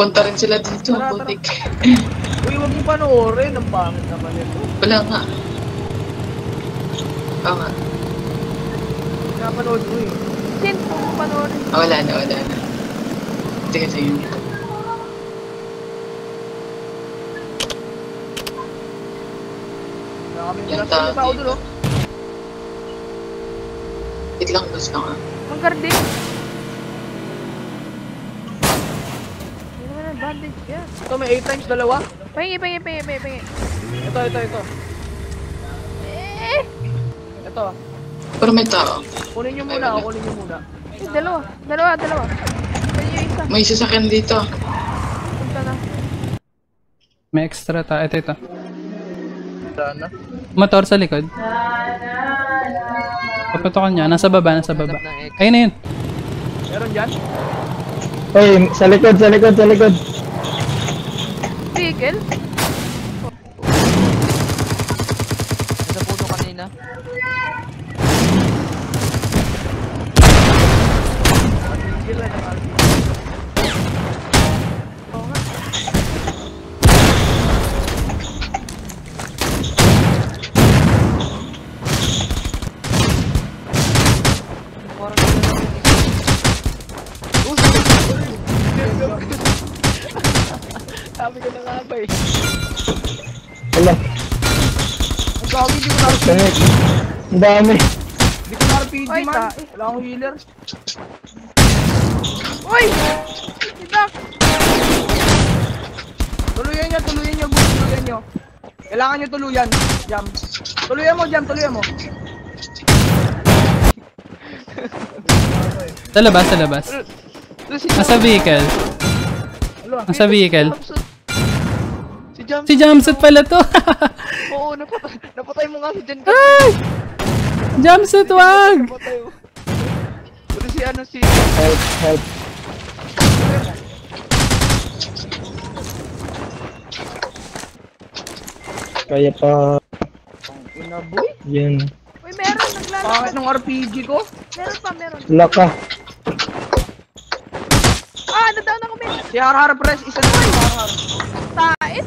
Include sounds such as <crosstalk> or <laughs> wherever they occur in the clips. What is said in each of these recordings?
Punta rin sila dito, Tara, tara. butik. Uy, huwag mo panoorin. Ang pangit naman ito. Wala nga. Oo nga. Napanood mo eh. Sin, kung mo panoorin. Ah, wala na, wala na. Sige, sige. Yung tao oh. Wait lang, gusto lang ah. Manggardi. Hindi naman ang bandage yan. Ito may 8 times dalawa. Pahingi, pahingi, pahingi, pahingi. Ito, ito, ito. Eh! Ito. Pero may tao. Kunin nyo muna. oh, Kunin nyo muna. Eh, dalawa. Dalawa, dalawa. Pwede yung isa. May sasakyan dito. Punta na. May extra ta. Ito, ito. Sana. Motor sa likod. Paputokan niya. Nasa baba, nasa baba. Ayun na yun. Meron dyan? Hey, sa likod, sa likod, sa likod. Vehicle? Nga. Sabi ko na nga ba eh. Wala. Dami di ko na RPG. Ang dami. Di ko na RPG man. tae. Wala akong healer. Uy! Doc! Tuluyan nyo, tuluyan nyo, boss. Tuluyan nyo. Kailangan nyo tuluyan. Jam. Tuluyan mo, Jam. Tuluyan mo. <laughs> Sa labas, sa labas. Nasa vehicle. Nasa vehicle. Si Jam. Si Jumpsuit pala to. <laughs> Oo, napatay, napatay mo nga si Jen. Ay! Jumpsuit, wag! Pati si ano si... Help, help. Kaya pa. Inaboy. Yan. Uy, meron. Naglalaro. Pangit ng RPG ko. Meron pa, meron. Wala ka. Ah, nadown ako, men. Si Har Press, isa na si Har Har. Tae.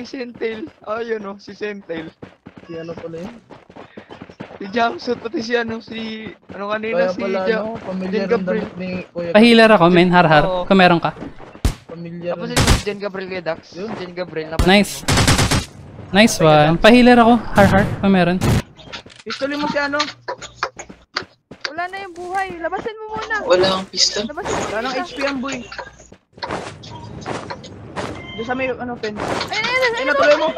Si Sentel. Oh, yun oh, si Sentel. Si ano pala yun? Si Jamsut, pati si ano, si... Ano kanina, Kaya si pala, Jam. no? Pamilyar Jen ang Gabriel. damit ni Kuya. Pahilar ako, men. Har-har. Oo. Kung meron ka. Pamilyar Tapos ang... si Jen Gabriel kay Dax. Yun. Jen Gabriel. napansin Nice. mo. Nice one. Pahilar ako. Har-har. Kung meron. Pistolin mo si ano? Wala na yung buhay. Labasin mo muna. Wala akong pistol. Labasin mo Wala nang muna. HP ang boy. Diyan sa may ano, pen. Ayun, ayun, Ay, ayun. natuloy mo.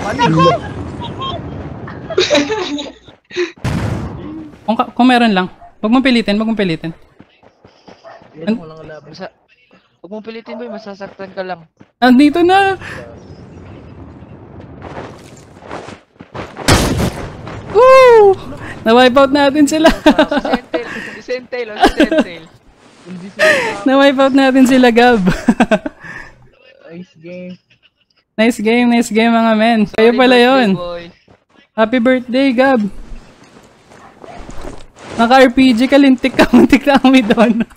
Mali. Kung, ka- kung meron lang. Huwag mong pilitin. Huwag mong pilitin. Yan, walang laban. Masa... Huwag mong pilitin boy, masasaktan ka lang. Andito na! Woo! Na-wipe out natin sila. Si Sentel, Sentel, si Sentel. Hindi sila. <laughs> Na-wipe out natin sila, Gab. <laughs> Nice game. nice game, nice game mga men. Kayo pala yon. boy. Happy birthday, Gab. Naka-RPG ka, lintik ka, <laughs> muntik na kami doon.